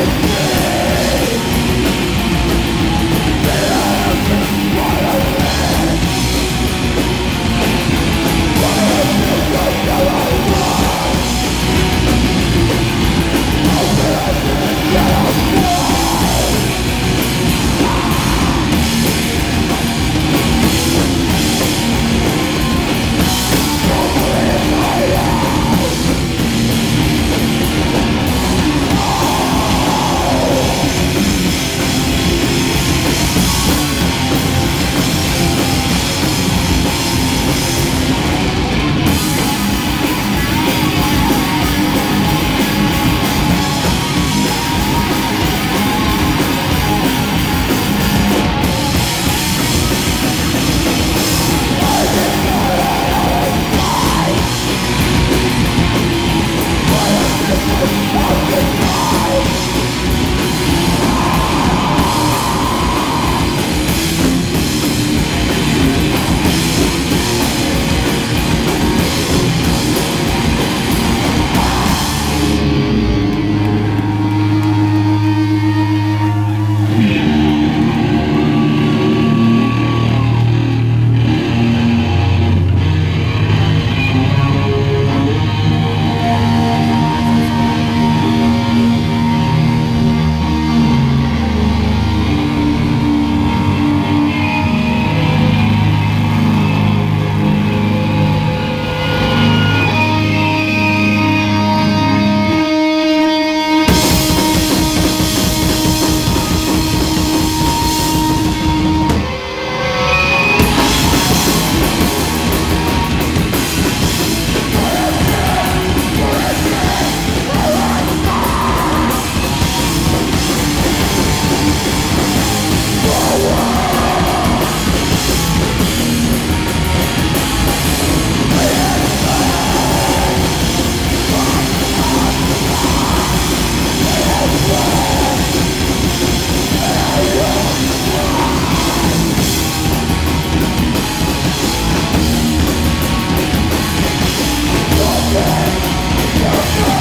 Yeah. Yeah.